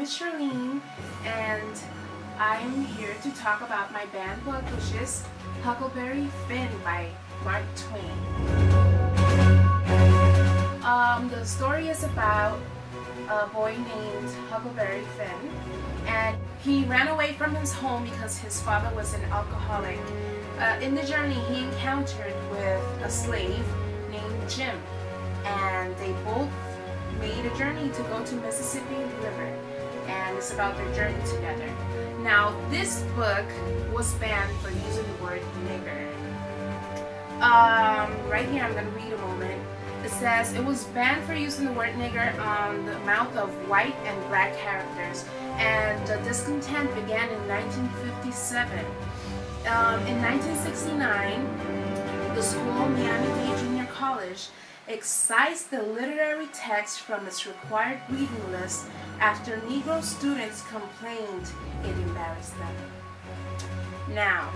name is Shirlenne, and I'm here to talk about my banned book, which is Huckleberry Finn by Mark Twain. Um, the story is about a boy named Huckleberry Finn, and he ran away from his home because his father was an alcoholic. Uh, in the journey, he encountered with a slave named Jim, and they both made a journey to go to Mississippi River, and it's about their journey together. Now, this book was banned for using the word nigger. Um, right here, I'm going to read a moment. It says it was banned for using the word nigger on the mouth of white and black characters, and the discontent began in 1957. Um, in 1969, the school, Miami-Dade Junior College, excised the literary text from its required reading list after Negro students complained it embarrassed them. Now,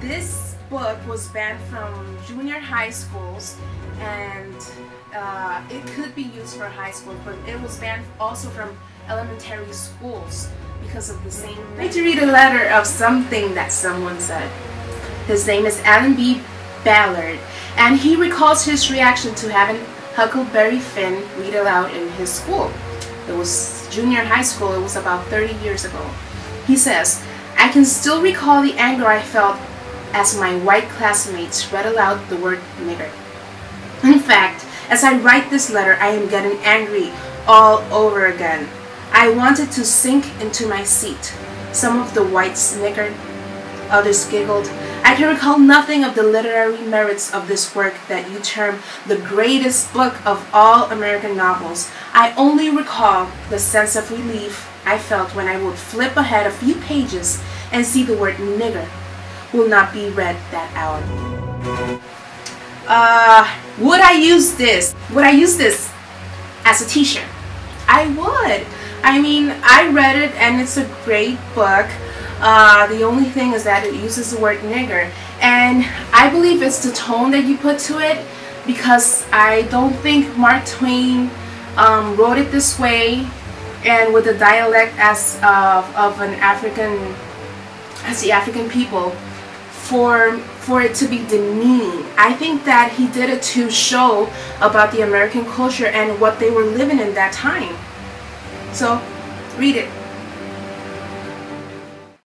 this book was banned from junior high schools and uh, it could be used for high school, but it was banned also from elementary schools because of the same thing. Need to read a letter of something that someone said. His name is Alan B. Ballard, and he recalls his reaction to having Huckleberry Finn read aloud in his school. It was junior high school, it was about 30 years ago. He says, I can still recall the anger I felt as my white classmates read aloud the word nigger. In fact, as I write this letter, I am getting angry all over again. I wanted to sink into my seat. Some of the whites snickered, others giggled, I can recall nothing of the literary merits of this work that you term the greatest book of all American novels. I only recall the sense of relief I felt when I would flip ahead a few pages and see the word nigger will not be read that hour. Uh, would I use this? Would I use this as a t-shirt? I would. I mean, I read it and it's a great book. Uh, the only thing is that it uses the word nigger. And I believe it's the tone that you put to it because I don't think Mark Twain um, wrote it this way and with the dialect as of, of an African, as the African people for for it to be demeaning. I think that he did it to show about the American culture and what they were living in that time. So, read it.